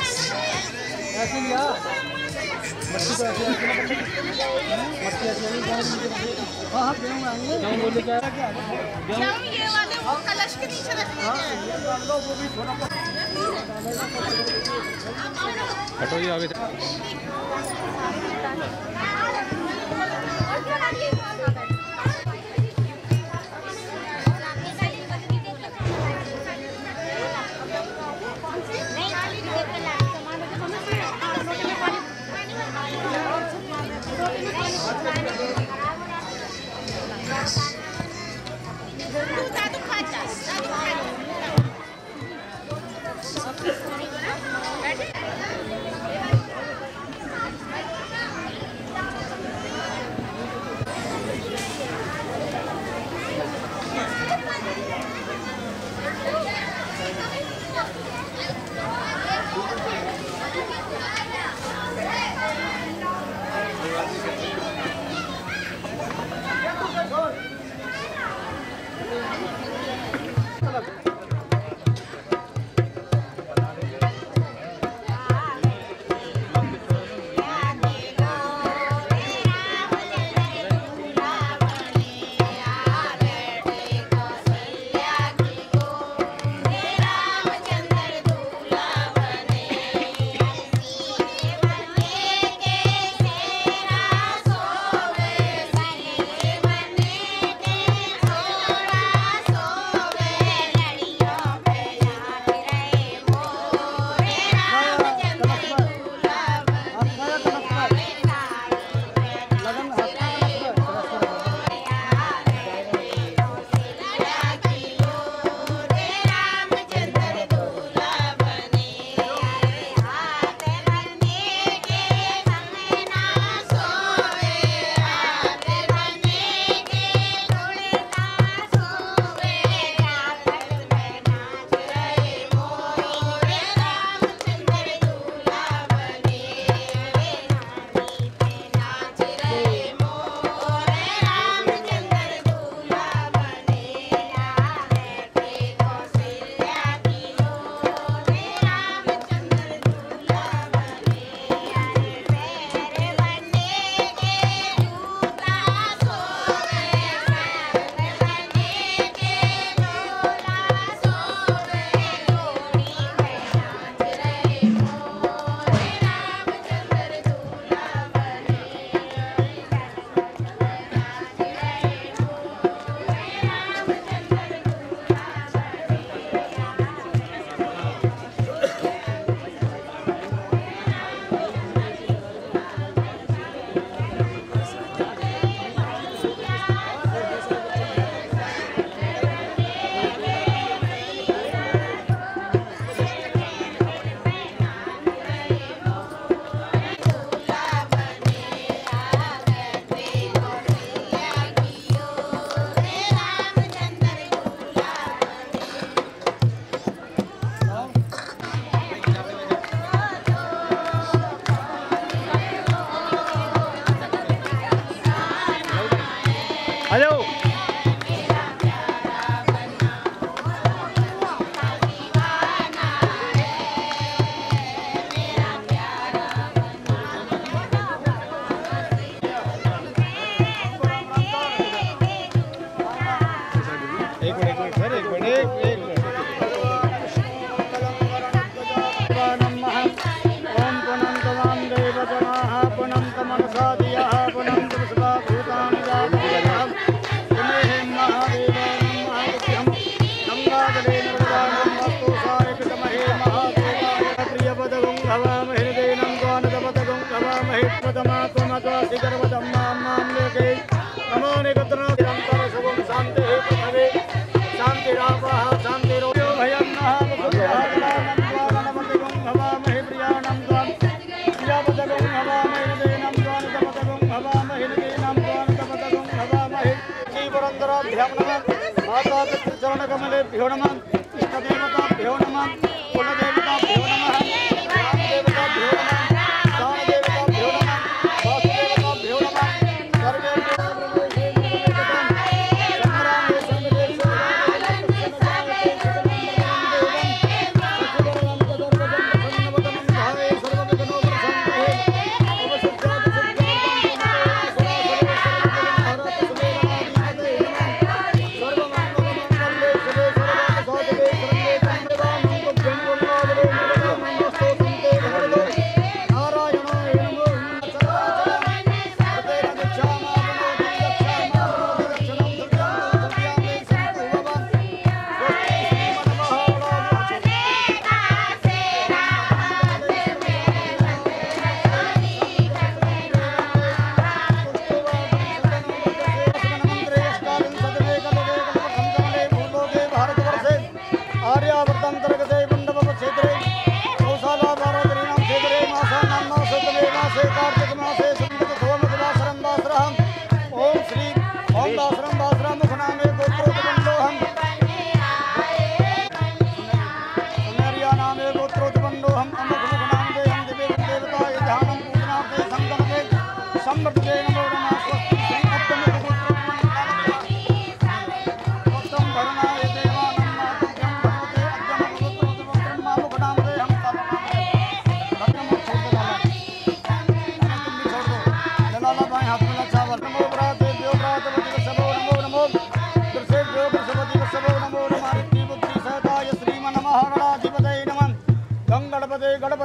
ऐसे लिया मच्छी तो ऐसे मच्छी ऐसे हाँ हाँ गेहूँ आएँगे गेहूँ बोले क्या गेहूँ ये वाले वो कलश के नीचे रखने हाँ ये डाल वो भी छोटा हटो जी आगे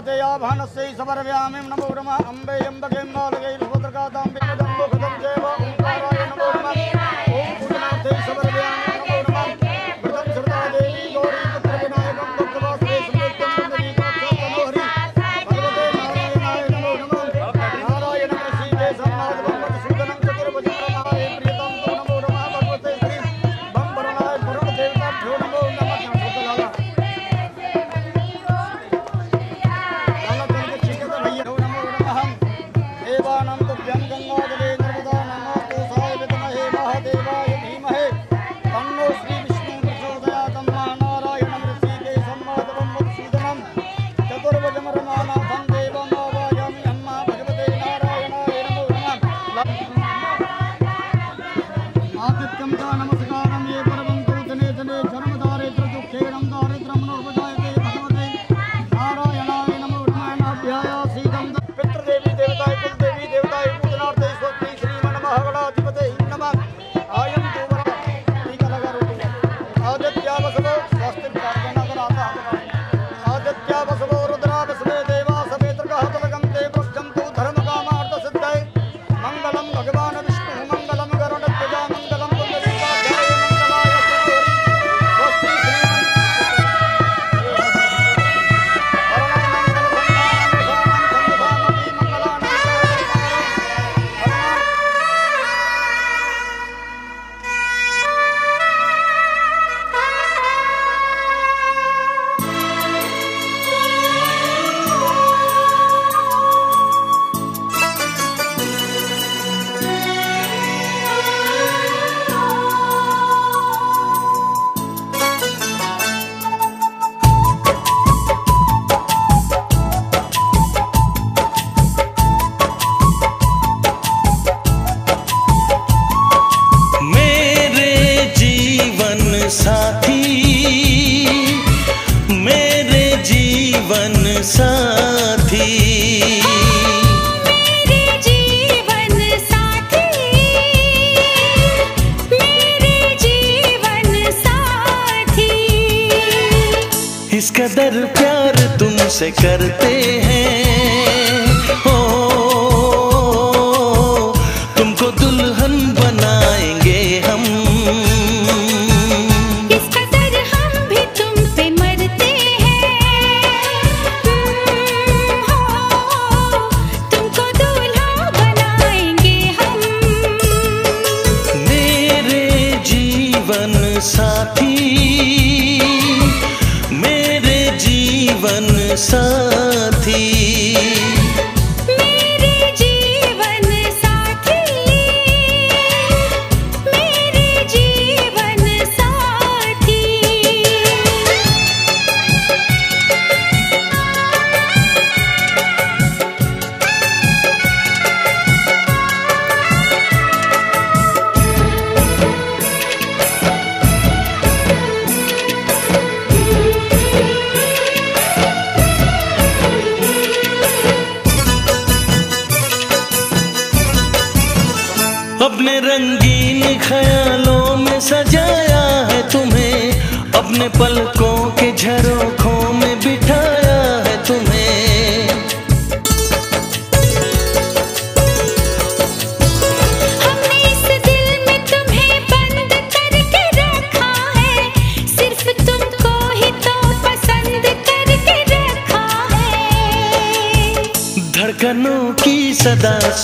पते या भानस्य समर्व्यामीं नमो। रमा अम्बे अम्बकें बालकैर्भद्रकातां विद्या किस कदर प्यार तुमसे करते हैं। सा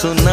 isso não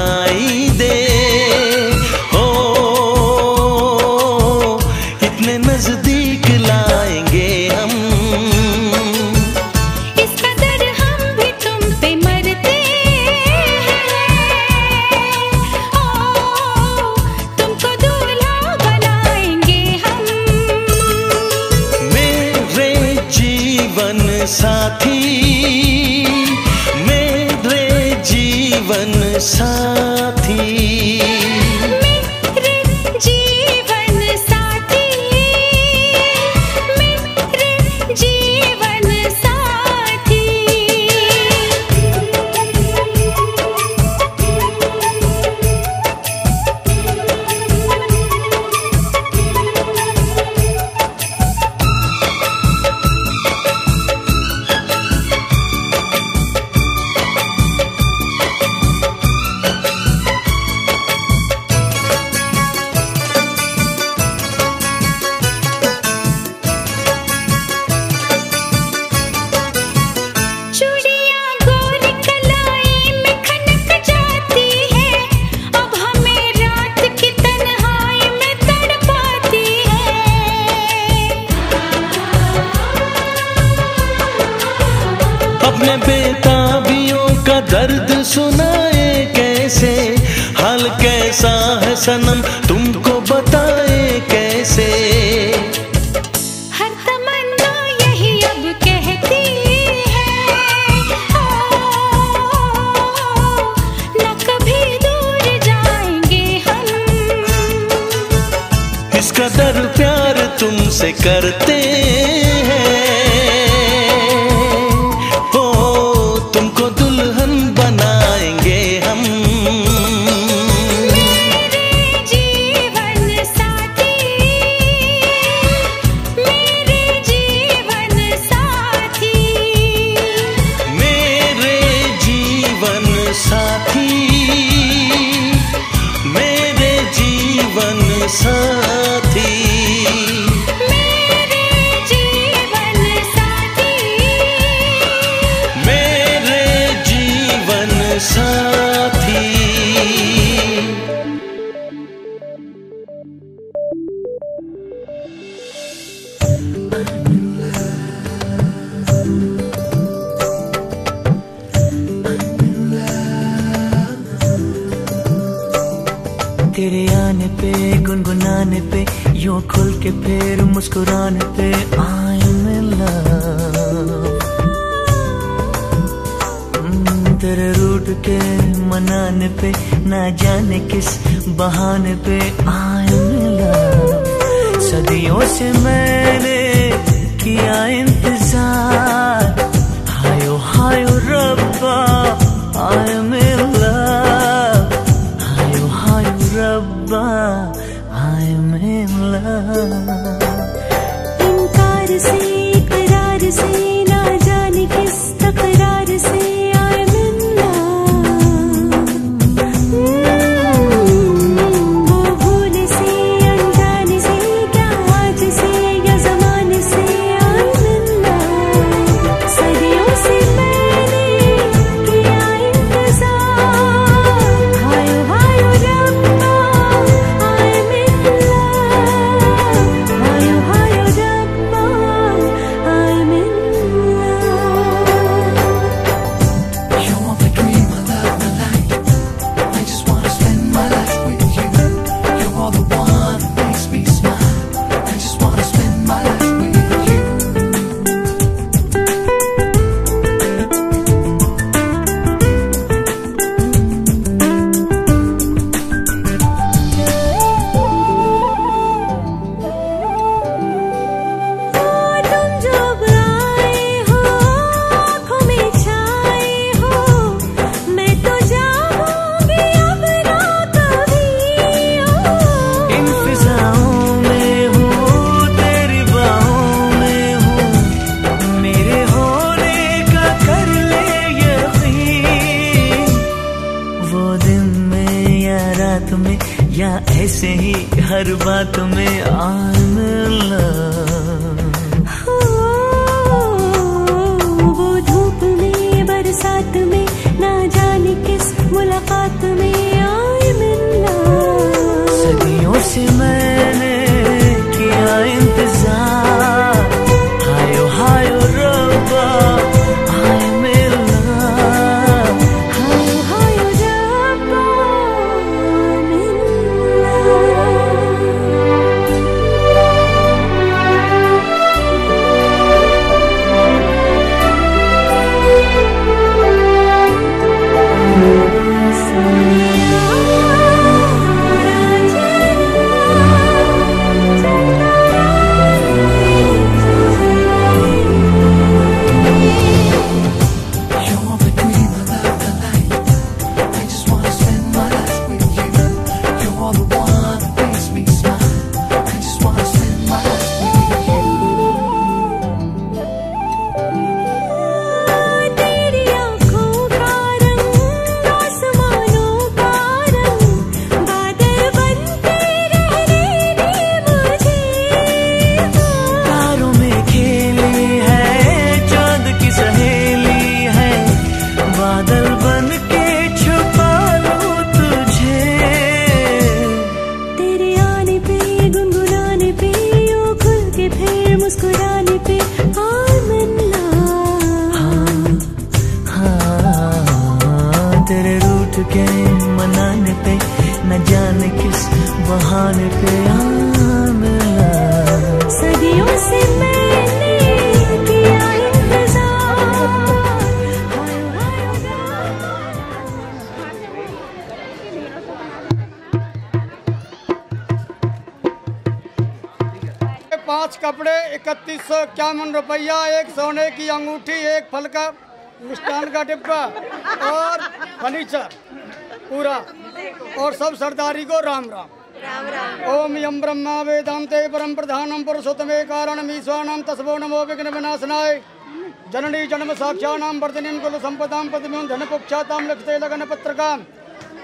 सौ इक्यावन रुपया एक सोने की अंगूठी एक फल का मिष्ठान का डिब्बा और फर्नीचर पूरा। और सब सरदारी को राम राम। ओम यम ब्रह्मा वेदांते परम प्रधानम पुरुषोत्तमे कारण ईश्वानम तस्वो नमो विघ्न विनाशनाय। जननी जन्म साक्षाणाम वर्धनीम कुल संपदाम पद्म धन पुक्षाताम लक्ष्ते लगन पत्रकाम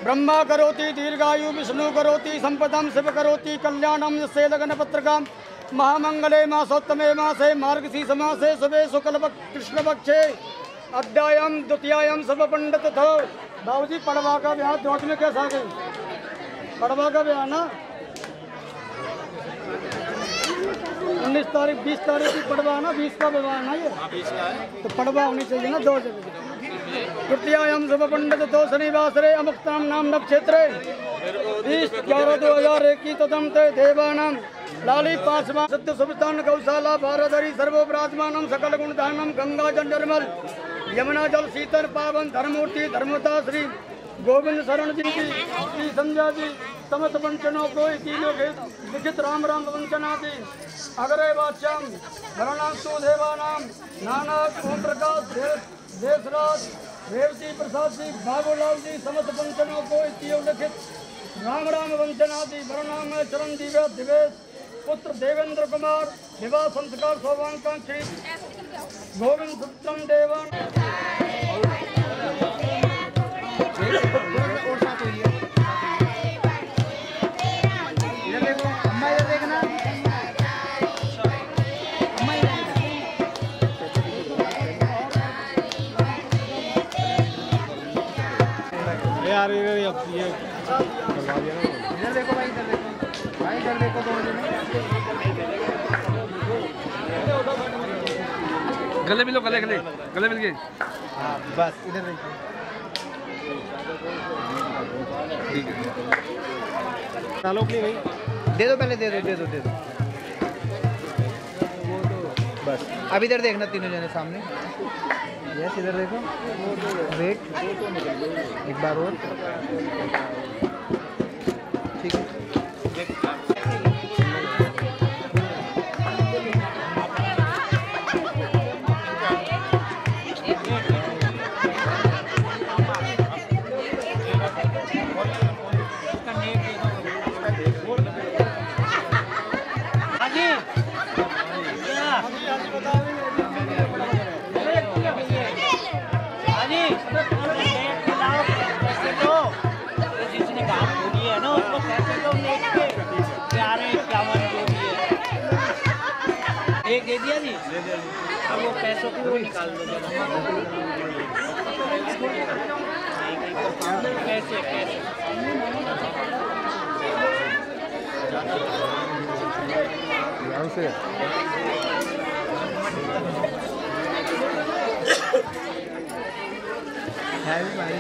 ब्रह्मा करोति दीर्घायु विष्णु करोति संपदम शिव करोति कल्याणम यस्य लगन पत्रकाम महामंगले मासोत्तमे मासे मार्गशीर्ष मासे शुभे शुक्ल कृष्ण पक्षे अध्यायम द्वितीयायम सब पंडित थो बाबूजी पड़वा का ब्याह दोष में कैसा गई पड़वा का ब्याह ना उन्नीस तारीख बीस तारीख की पड़वा ना बीस का विवाह ना ये तो पड़वा होनी चाहिए ना दो जगह। तृतीयायम शुभ पंडित दो शनिवास रे अमुक्ताम नाम नक्षत्र। बीस ग्यारह दो हज़ार एक की तदम ते देवानाम लाली पांचवा सत्य सुवितान गौशाला भारतरी सर्वोपराजमानम सकल गुणधानम गंगा जल निर्मल यमुना जल शीतल पावन धर्मूर्ति धर्मता श्री गोविंद शरण जी की, श्री संध्या जी, समस्त वंचनों को लिखित राम राम वंचना दी। अग्रे वाच्याम धरणाम तु देवानाम नाना ओम प्रकाश देश देशराज रेवती प्रसाद जी, बाबूलाल जी, समस्त वंचनों को लिखित राम राम वंचनादि वरनाम है चरण दिव्य दिवेश पुत्र देवेंद्र कुमार विवाह संस्कार सौभाकांक्षी गोविंद पुत्रम देवन। यार ये ये ये करवा दिया ना गले मिलो, गले गले गले मिल गए। बस, इधर ठीक है भाई। दे दो पहले, दे दो दे दो दे दो। बस, अब इधर देखना तीनों जने सामने। यस इधर देखो। वेट एक बार और। अब वो पैसों को निकाल दो कैसे कैसे से है भाई